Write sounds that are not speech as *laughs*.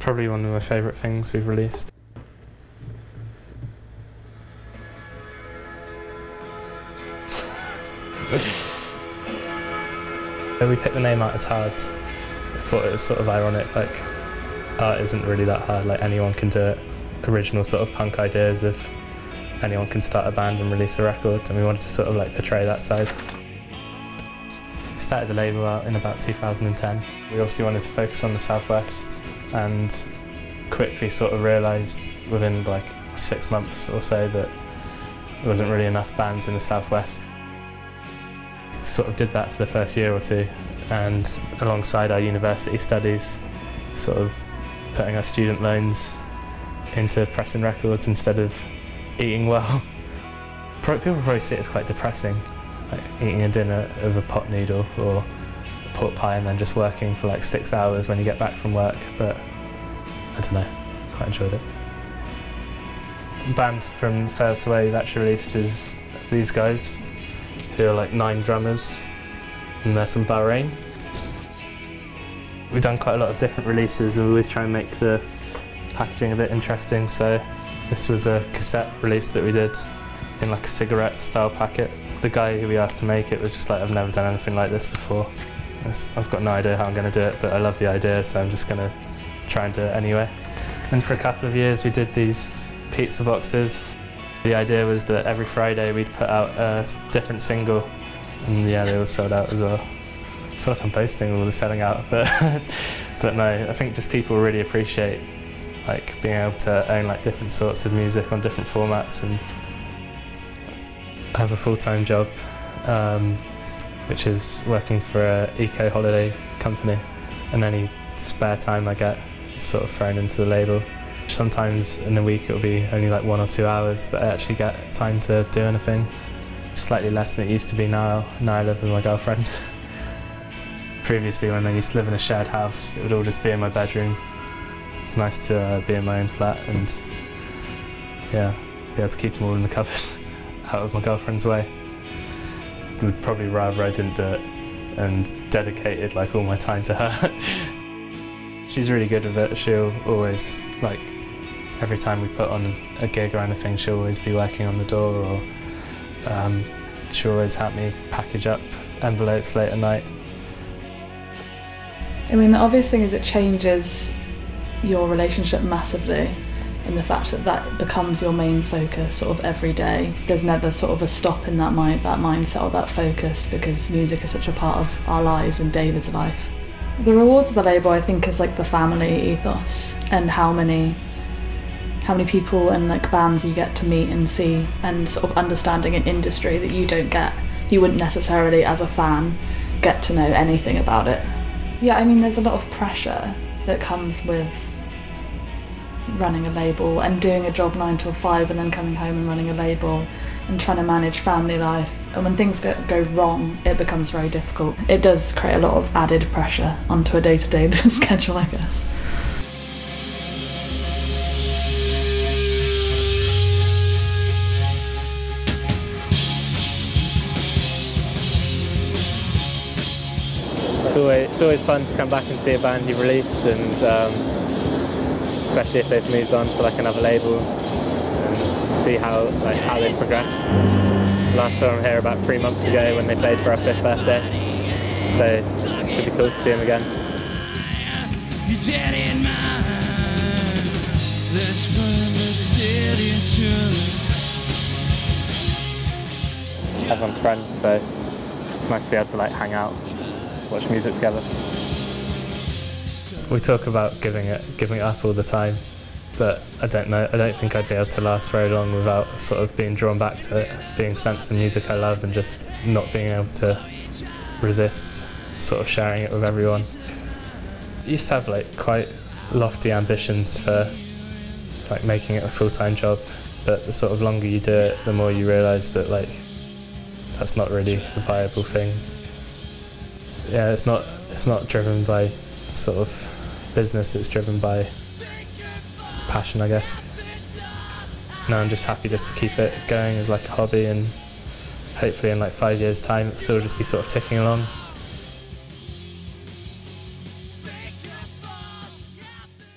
Probably one of my favourite things we've released. we picked the name Art is Hard. I thought it was sort of ironic, like art isn't really that hard, like anyone can do it. Original sort of punk ideas of anyone can start a band and release a record and we wanted to sort of like portray that side. Started the label out in about 2010. We obviously wanted to focus on the southwest and quickly sort of realised within like six months or so that there wasn't really enough bands in the southwest. Sort of did that for the first year or two and alongside our university studies sort of putting our student loans into pressing records instead of eating well. *laughs* People probably see it as quite depressing, like eating a dinner of a pot noodle or a pork pie and then just working for like six hours when you get back from work, but I don't know, quite enjoyed it. The band from first we've actually released is these guys, who are like nine drummers, and they're from Bahrain. We've done quite a lot of different releases and we always try and make the packaging a bit interesting, so this was a cassette release that we did in like a cigarette style packet. The guy who we asked to make it was just like, I've never done anything like this before. I've got no idea how I'm going to do it, but I love the idea, so I'm just going to try and do it anyway. And for a couple of years, we did these pizza boxes. The idea was that every Friday we'd put out a different single, and yeah, they all sold out as well. I feel like I'm boasting all the selling out, but, *laughs* but no, I think just people really appreciate like being able to own like different sorts of music on different formats and I have a full-time job um, which is working for a eco holiday company and any spare time I get is sort of thrown into the label. Sometimes in a week it'll be only like one or two hours that I actually get time to do anything. Slightly less than it used to be now. Now I live with my girlfriend. *laughs* Previously when I used to live in a shared house it would all just be in my bedroom it's nice to uh, be in my own flat and yeah, be able to keep them all in the cupboard *laughs* out of my girlfriend's way. Would probably rather I didn't do it and dedicated like all my time to her. *laughs* She's really good with it. She'll always like every time we put on a gig or anything, she'll always be working on the door or um, she'll always help me package up envelopes late at night. I mean, the obvious thing is it changes your relationship massively in the fact that that becomes your main focus sort of every day. There's never sort of a stop in that mind, that mindset or that focus because music is such a part of our lives and David's life. The rewards of the label, I think, is like the family ethos and how many how many people and like bands you get to meet and see and sort of understanding an industry that you don't get you wouldn't necessarily as a fan get to know anything about it yeah i mean there's a lot of pressure that comes with running a label and doing a job nine till five and then coming home and running a label and trying to manage family life. And when things go, go wrong, it becomes very difficult. It does create a lot of added pressure onto a day to day schedule, I guess. It's always, it's always fun to come back and see a band you've released and um, especially if they've moved on to like another label and see how like how they've progressed. Last time I'm here about three months ago when they played for our fifth birthday, so it should be cool to see them again. Everyone's friends, so it's nice to be able to like hang out, watch music together. We talk about giving it, giving it up all the time, but I don't know. I don't think I'd be able to last very long without sort of being drawn back to it, being sent some music I love, and just not being able to resist sort of sharing it with everyone. I used to have like quite lofty ambitions for like making it a full-time job, but the sort of longer you do it, the more you realise that like that's not really a viable thing. Yeah, it's not it's not driven by sort of business that's driven by passion, I guess. No, I'm just happy just to keep it going as like a hobby and hopefully in like five years time it'll still just be sort of ticking along.